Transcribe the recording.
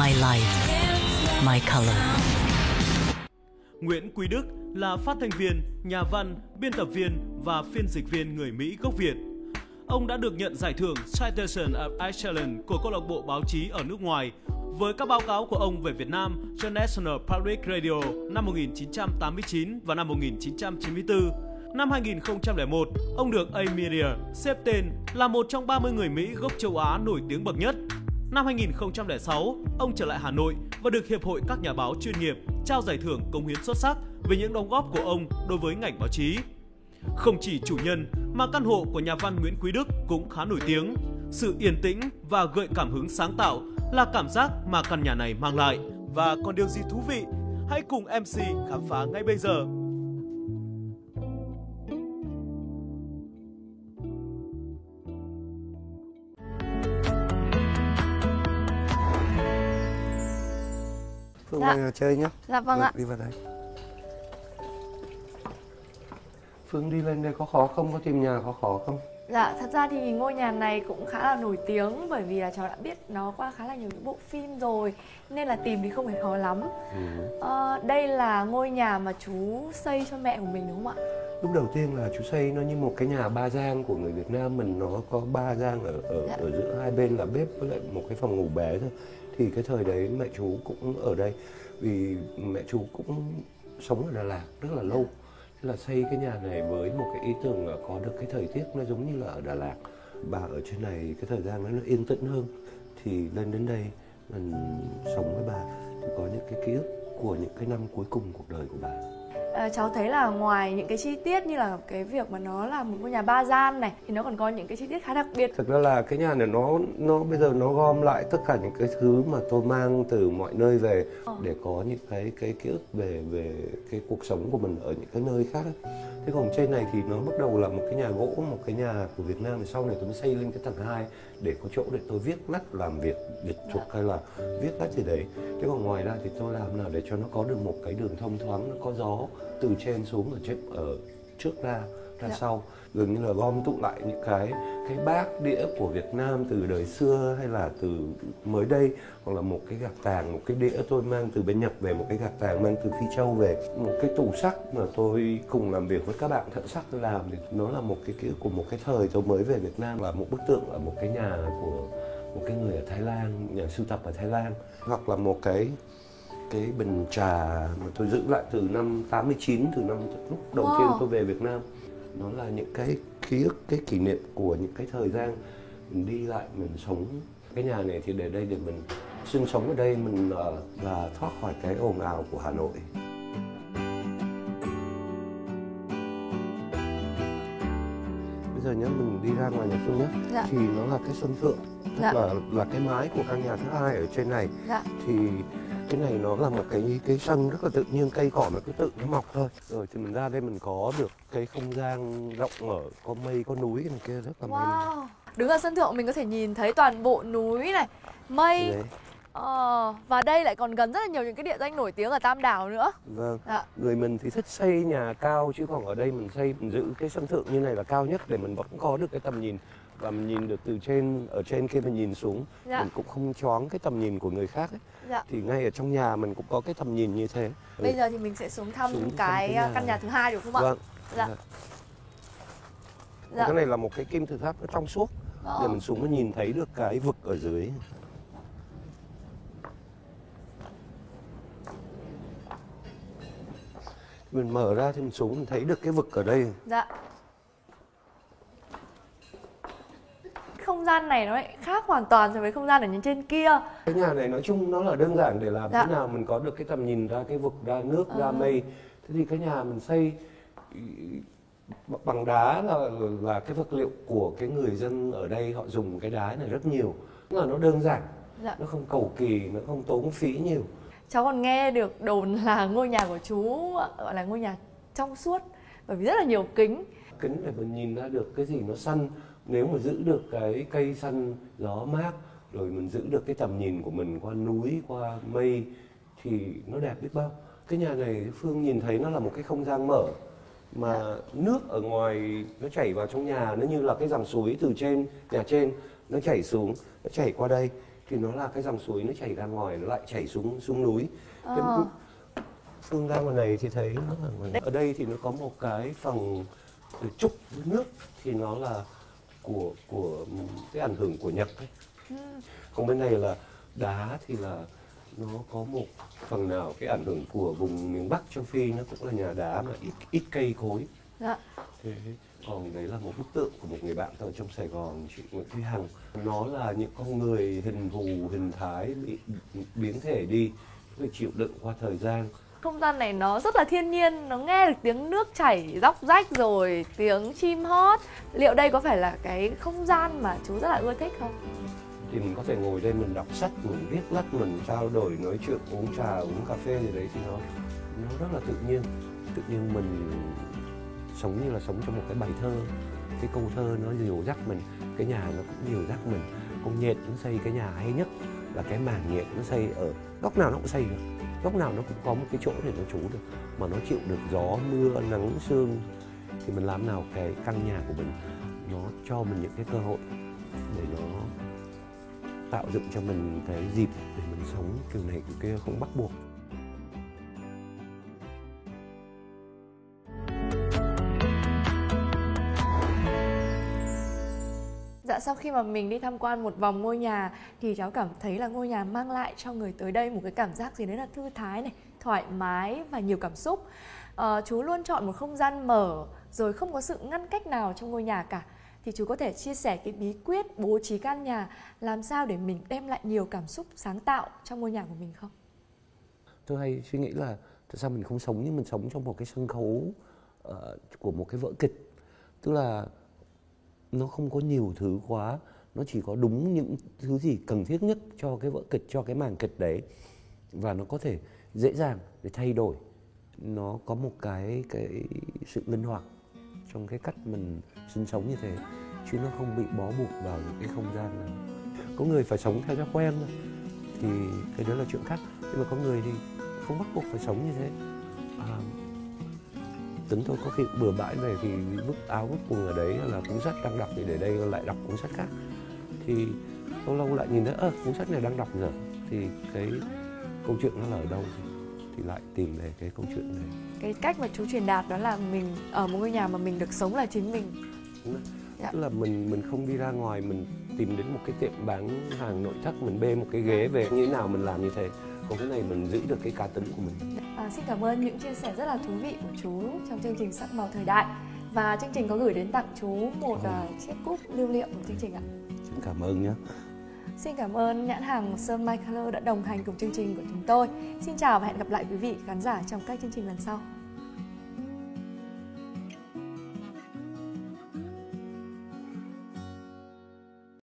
My life, my color. Nguyễn Quý Đức là phát thanh viên, nhà văn, biên tập viên và phiên dịch viên người Mỹ gốc Việt. Ông đã được nhận giải thưởng Citation of Excellence của câu lạc bộ báo chí ở nước ngoài với các báo cáo của ông về Việt Nam cho National Public Radio năm 1989 và năm 1994. Năm 2001, ông được A Media xếp tên là một trong 30 người Mỹ gốc châu Á nổi tiếng bậc nhất. Năm 2006, ông trở lại Hà Nội và được Hiệp hội các nhà báo chuyên nghiệp trao giải thưởng công hiến xuất sắc về những đóng góp của ông đối với ngành báo chí. Không chỉ chủ nhân mà căn hộ của nhà văn Nguyễn Quý Đức cũng khá nổi tiếng. Sự yên tĩnh và gợi cảm hứng sáng tạo là cảm giác mà căn nhà này mang lại. Và còn điều gì thú vị? Hãy cùng MC khám phá ngay bây giờ. Phương Dạ. vào chơi nhé. Dạ vâng ạ. Đi vào đây. Phương đi lên đây có khó không? Có tìm nhà có khó không? Dạ, thật ra thì ngôi nhà này cũng khá là nổi tiếng bởi vì là cháu đã biết nó qua khá là nhiều những bộ phim rồi nên là tìm thì không phải khó lắm. Ờ, đây là ngôi nhà mà chú xây cho mẹ của mình đúng không ạ? Lúc đầu tiên là chú xây nó như một cái nhà ba gian của người Việt Nam mình nó có ba gian ở ở, Dạ. ở giữa hai bên là bếp với lại một cái phòng ngủ bé thôi. Thì cái thời đấy mẹ chú cũng ở đây vì mẹ chú cũng sống ở Đà Lạt rất là lâu. Thế là xây cái nhà này với một cái ý tưởng là có được cái thời tiết nó giống như là ở Đà Lạt. Bà ở trên này cái thời gian nó, yên tĩnh hơn thì lên đến đây mình sống với bà thì có những cái ký ức của những cái năm cuối cùng cuộc đời của bà. Ờ, cháu thấy là ngoài những cái chi tiết như là cái việc mà nó là một ngôi nhà ba gian này thì nó còn có những cái chi tiết khá đặc biệt. thực ra là cái nhà này nó nó bây giờ nó gom lại tất cả những cái thứ mà tôi mang từ mọi nơi về Ờ. để có những cái cái ký ức về về cái cuộc sống của mình ở những cái nơi khác ấy. thế còn trên này thì nó bắt đầu là một cái nhà gỗ một cái nhà của Việt Nam thì sau này tôi mới xây lên cái tầng 2 để có chỗ để tôi viết lách làm việc dịch thuật hay là viết lách gì đấy thế còn ngoài ra thì tôi làm nào để cho nó có được một cái đường thông thoáng nó có gió từ trên xuống ở trên ở trước ra ra Dạ. sau gần như là gom tụ lại những cái cái bát đĩa của Việt Nam từ đời xưa hay là từ mới đây hoặc là một cái gạc tàng một cái đĩa tôi mang từ bên Nhật về một cái gạc tàng mang từ Phi Châu về một cái tủ sắt mà tôi cùng làm việc với các bạn thợ sắt tôi làm thì nó là một cái ức của một cái thời tôi mới về Việt Nam là một bức tượng ở một cái nhà của một cái người ở Thái Lan nhà sưu tập ở Thái Lan hoặc là một cái cái bình trà mà tôi giữ lại từ năm 89 từ năm lúc đầu Wow. tiên tôi về Việt Nam nó là những cái ký ức cái kỷ niệm của những cái thời gian mình đi lại mình sống cái nhà này thì để đây để mình sinh sống ở đây mình ờ, và thoát khỏi cái ồn ào của Hà Nội bây giờ nhé mình đi ra ngoài nhà Phương nhé Dạ. thì nó là cái sân thượng tức Dạ. là là cái mái của căn nhà thứ hai ở trên này Dạ. thì cái này nó là một cái cái sân rất là tự nhiên cây cỏ nó cứ tự nó mọc thôi rồi thì mình ra đây mình có được cái không gian rộng mở có mây có núi này kia rất là Wow. Đứng ở sân thượng mình có thể nhìn thấy toàn bộ núi này, mây. Đấy, Ờ, và đây lại còn gần rất là nhiều những cái địa danh nổi tiếng ở Tam Đảo nữa. vâng Dạ. người mình thì thích xây nhà cao chứ còn ở đây mình xây mình giữ cái sân thượng như này là cao nhất để mình vẫn có được cái tầm nhìn và mình nhìn được từ trên ở trên kia mình nhìn xuống Dạ. mình cũng không choáng cái tầm nhìn của người khác ấy. Dạ. thì ngay ở trong nhà mình cũng có cái tầm nhìn như thế Bây giờ thì mình sẽ xuống thăm Xuống cái, cái nhà căn nhà thứ hai được không ạ? vâng Dạ. Dạ. Dạ. cái này là một cái kim tự tháp nó trong suốt để Ờ. mình xuống nó nhìn thấy được cái vực ở dưới mình mở ra thì mình xuống mình thấy được cái vực ở đây Dạ. Không gian này nó lại khác hoàn toàn so với không gian ở những trên kia. cái nhà này nói chung nó là đơn giản để làm Dạ. thế nào mình có được cái tầm nhìn ra cái vực ra nước ra Ờ. mây thế thì cái nhà mình xây bằng đá là là cái vật liệu của cái người dân ở đây họ dùng cái đá này rất nhiều Tức là nó đơn giản Dạ. nó không cầu kỳ nó không tốn phí nhiều Cháu còn nghe được đồn là ngôi nhà của chú gọi là ngôi nhà trong suốt bởi vì rất là nhiều kính. kính để mình nhìn ra được cái gì nó xanh nếu mà giữ được cái cây xanh gió mát rồi mình giữ được cái tầm nhìn của mình qua núi qua mây thì nó đẹp biết bao. Cái nhà này phương nhìn thấy nó là một cái không gian mở mà nước ở ngoài nó chảy vào trong nhà nó như là cái dòng suối từ trên nhà trên nó chảy xuống nó chảy qua đây. Thì nó là cái dòng suối nó chảy ra ngoài nó lại chảy xuống xuống núi. Cái Ờ. phương ra ngoài này thì thấy nó ở đây thì nó có một cái phần trúc nước thì nó là của của cái ảnh hưởng của Nhật ấy. còn bên này là đá thì là nó có một phần nào cái ảnh hưởng của vùng miền Bắc châu Phi nó cũng là nhà đá mà ít ít cây cối Dạ. thế còn đấy là một bức tượng của một người bạn ở trong Sài Gòn chị Nguyễn Thúy Hằng nó là những con người hình thù hình thái bị biến thể đi phải chịu đựng qua thời gian không gian này nó rất là thiên nhiên, nó nghe được tiếng nước chảy róc rách rồi tiếng chim hót. Liệu đây có phải là cái không gian mà chú rất là ưa thích không? thì mình có thể ngồi đây mình đọc sách mình viết lách mình trao đổi nói chuyện uống trà uống cà phê gì đấy thì nó nó rất là tự nhiên. Tự nhiên mình sống như là sống trong một cái bài thơ. Cái câu thơ nó dìu dắt mình cái nhà nó cũng dìu dắt mình. Con nhện nó xây cái nhà hay nhất là cái màng nhện nó xây ở góc nào nó cũng xây được góc nào nó cũng có một cái chỗ để nó trú được, mà nó chịu được gió, mưa, nắng, sương, thì mình làm nào cái căn nhà của mình nó cho mình những cái cơ hội để nó tạo dựng cho mình cái dịp để mình sống kiểu này, kiểu kia không bắt buộc. Sau khi mà mình đi tham quan một vòng ngôi nhà thì cháu cảm thấy là ngôi nhà mang lại cho người tới đây một cái cảm giác gì đấy là thư thái này, thoải mái và nhiều cảm xúc. À, chú luôn chọn một không gian mở rồi không có sự ngăn cách nào trong ngôi nhà cả. Thì chú có thể chia sẻ cái bí quyết bố trí căn nhà làm sao để mình đem lại nhiều cảm xúc sáng tạo trong ngôi nhà của mình không? tôi hay suy nghĩ là tại sao mình không sống như mình sống trong một cái sân khấu uh, của một cái vở kịch tức là nó không có nhiều thứ quá nó chỉ có đúng những thứ gì cần thiết nhất cho cái vở kịch cho cái màn kịch đấy. Và nó có thể dễ dàng để thay đổi. Nó có một cái cái sự linh hoạt trong cái cách mình sinh sống như thế chứ nó không bị bó buộc vào những cái không gian này có người phải sống theo cái quen thôi thì cái đó là chuyện khác. Nhưng mà có người thì không bắt buộc phải sống như thế. À, tính tôi có khi bừa bãi về thì vứt áo vứt quần ở đấy là cuốn sách đang đọc thì để đây lại đọc cuốn sách khác thì lâu lâu lại nhìn thấy ơ cuốn sách này đang đọc giờ thì cái câu chuyện nó là ở đâu thì, lại tìm về cái câu chuyện này Cái cách mà chú truyền đạt đó là mình ở một ngôi nhà mà mình được sống là chính mình. Rồi. Dạ. tức là mình mình không đi ra ngoài mình tìm đến một cái tiệm bán hàng nội thất mình bê một cái ghế về như thế nào mình làm như thế còn cái này mình giữ được cái cá tính của mình À, xin cảm ơn những chia sẻ rất là thú vị của chú trong chương trình Sắc màu thời đại và chương trình có gửi đến tặng chú một à, chiếc cúp lưu niệm của chương trình ạ. Xin cảm ơn nhé Xin cảm ơn nhãn hàng Sơn My Color đã đồng hành cùng chương trình của chúng tôi. Xin chào và hẹn gặp lại quý vị khán giả trong các chương trình lần sau.